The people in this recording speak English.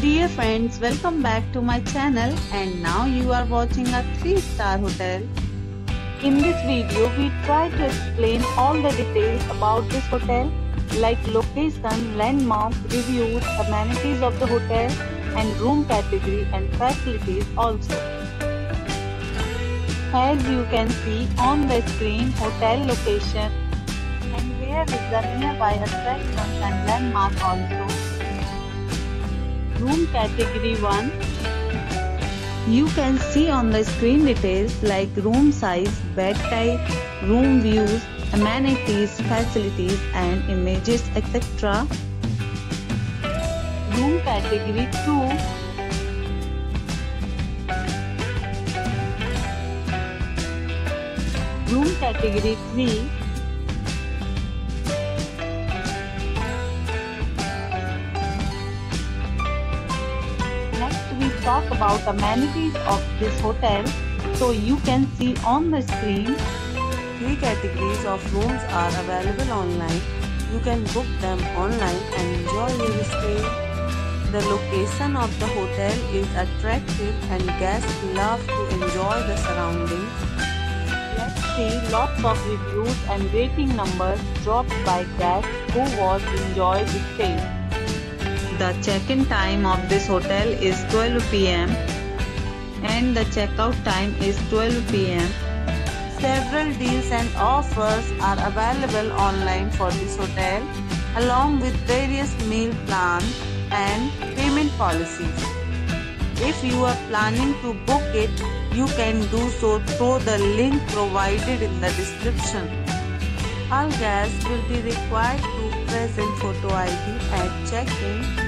Dear friends, welcome back to my channel and now you are watching a 3-star hotel. In this video, we try to explain all the details about this hotel like location, landmark, reviews, amenities of the hotel and room category and facilities also. As you can see on the screen, hotel location and where is the nearby attractions and landmark also. Room category 1 You can see on the screen details like room size, bed type, room views, amenities, facilities and images etc. Room category 2 Room category 3 talk about the amenities of this hotel. So you can see on the screen Three categories of rooms are available online. You can book them online and enjoy your stay. The location of the hotel is attractive and guests love to enjoy the surroundings. Let's see lots of reviews and rating numbers dropped by guests who was enjoyed the stay. The check-in time of this hotel is 12 pm and the checkout time is 12 pm. Several deals and offers are available online for this hotel along with various meal plans and payment policies. If you are planning to book it, you can do so through the link provided in the description. All guests will be required to present photo ID at check-in.